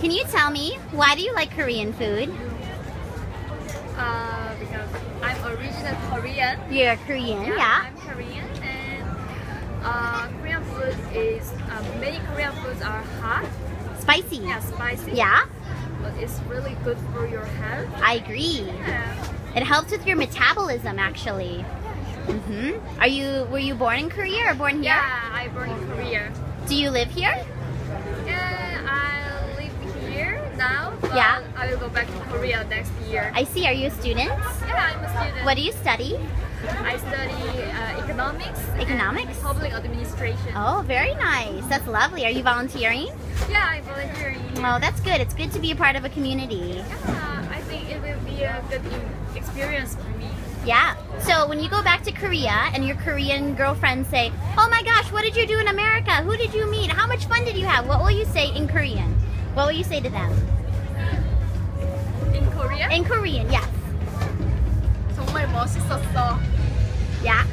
Can you tell me why do you like Korean food? Uh, because I'm original Korean. You're Korean, yeah. I'm Korean and uh, Korean food is uh, many Korean foods are hot, Spicy. yeah, spicy. Yeah, But it's really good for your health. I agree. Yeah. It helps with your metabolism, actually. Mm-hmm. Are you were you born in Korea or born here? Yeah, I born in Korea. Do you live here? Yeah, I live here Yeah. I will go back to Korea next year. I see. Are you a student? Yeah, I'm a student. What do you study? I study uh, economics. Economics? public administration. Oh, very nice. That's lovely. Are you volunteering? Yeah, I'm volunteering. Oh, that's good. It's good to be a part of a community. Yeah, I think it will be a good experience for me. Yeah. So when you go back to Korea and your Korean girlfriends say, "Oh my gosh, what did you do in America? Who did you meet? How much fun did you have?" What will you say in Korean? What will you say to them? In Korea? In Korean, yes. 정말 멋있었어. Yeah.